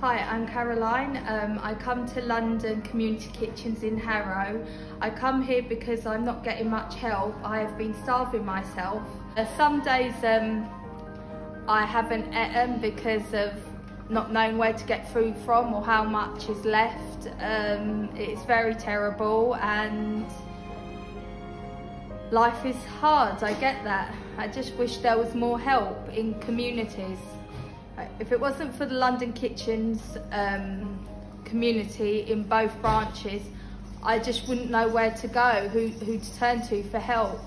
Hi, I'm Caroline. Um, I come to London Community Kitchens in Harrow. I come here because I'm not getting much help. I have been starving myself. Uh, some days um, I haven't eaten because of not knowing where to get food from or how much is left. Um, it's very terrible and life is hard, I get that. I just wish there was more help in communities. If it wasn't for the London Kitchens um, community in both branches, I just wouldn't know where to go, who, who to turn to for help.